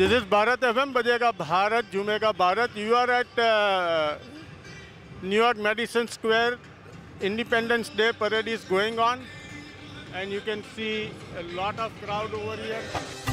This is Bharat FM Bajega Bharat Jumega Bharat. You are at uh, New York Madison Square. Independence Day parade is going on and you can see a lot of crowd over here.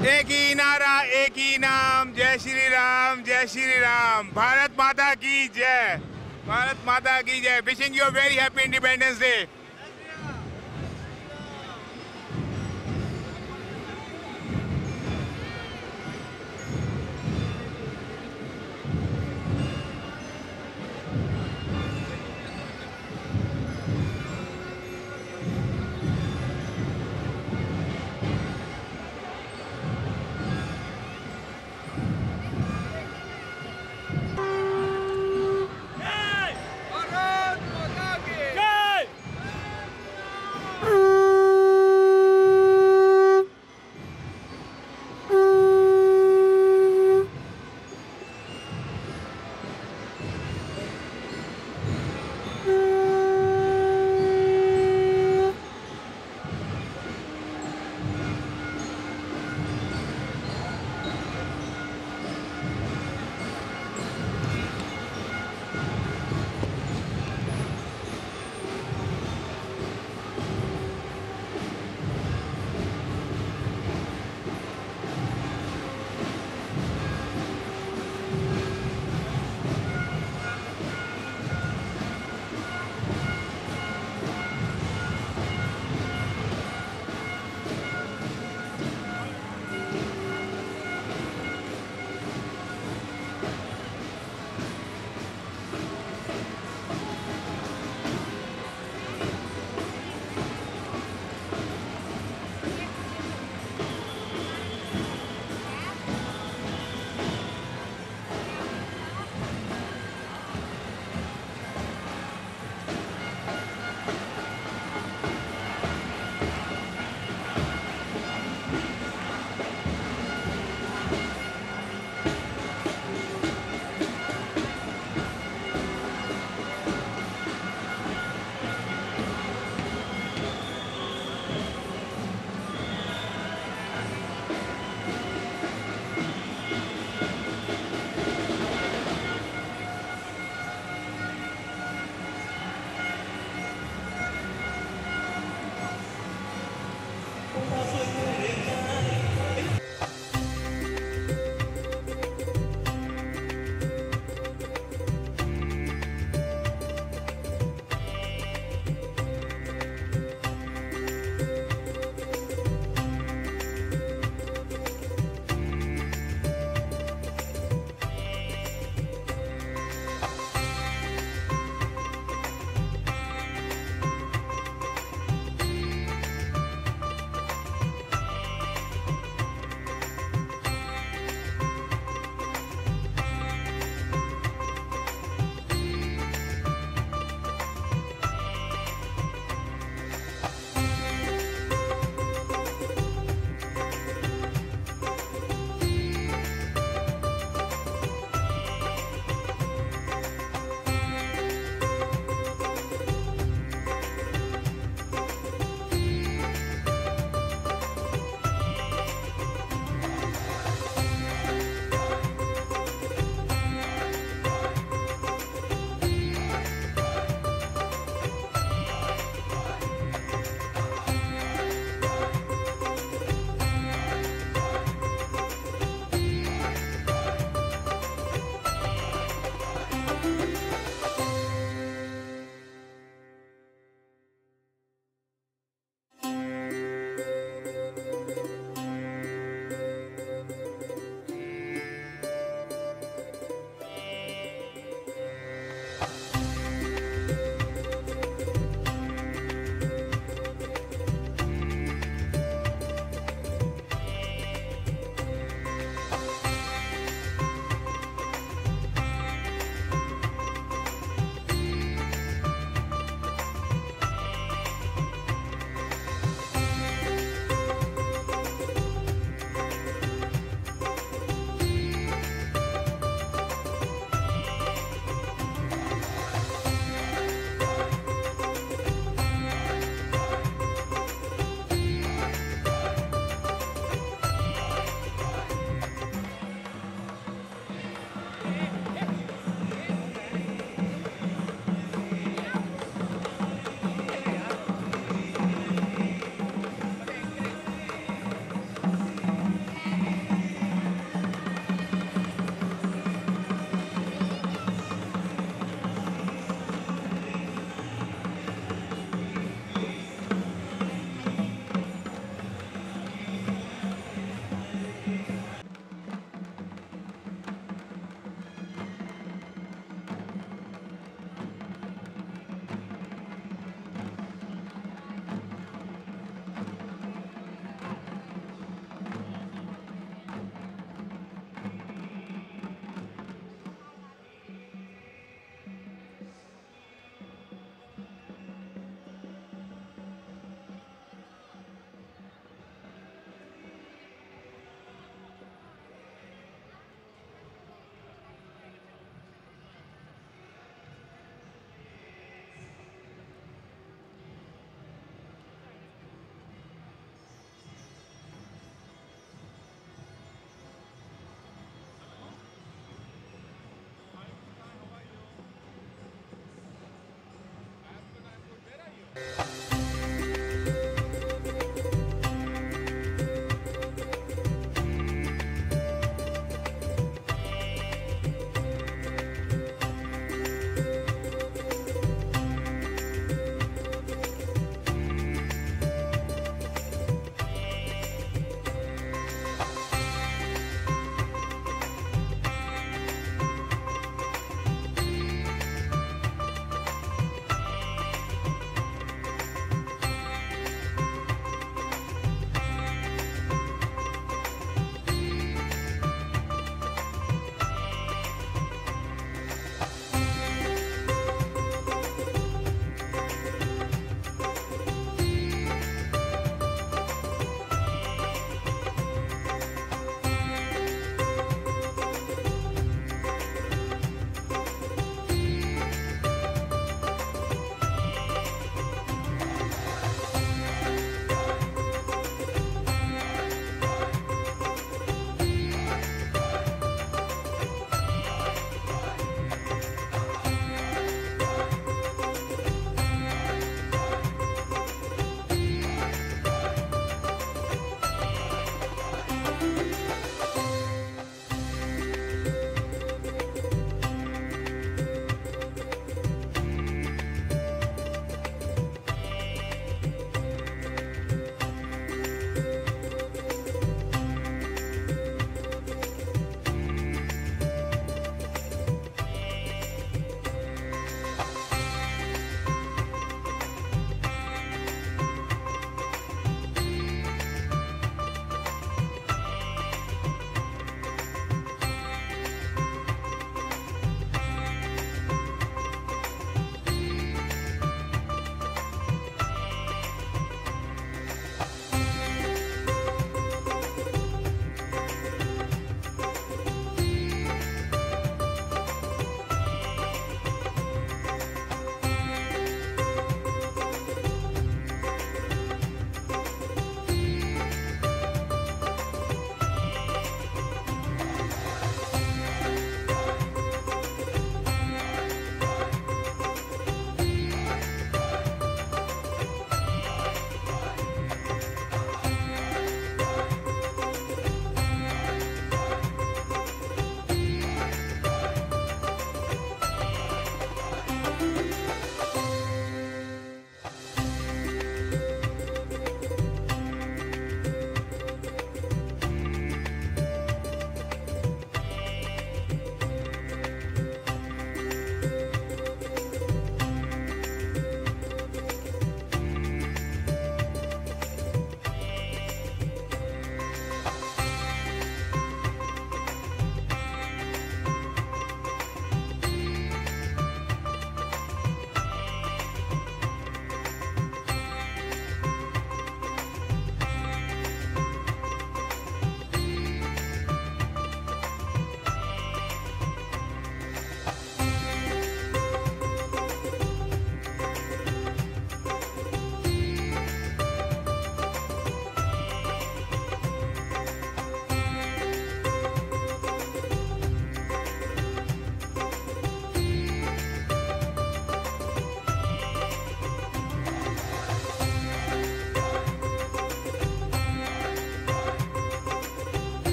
एक ही नारा, एक ही नाम। जय श्री राम, जय श्री राम। भारत माता की जय। भारत माता की जय। Wishing you very happy independence day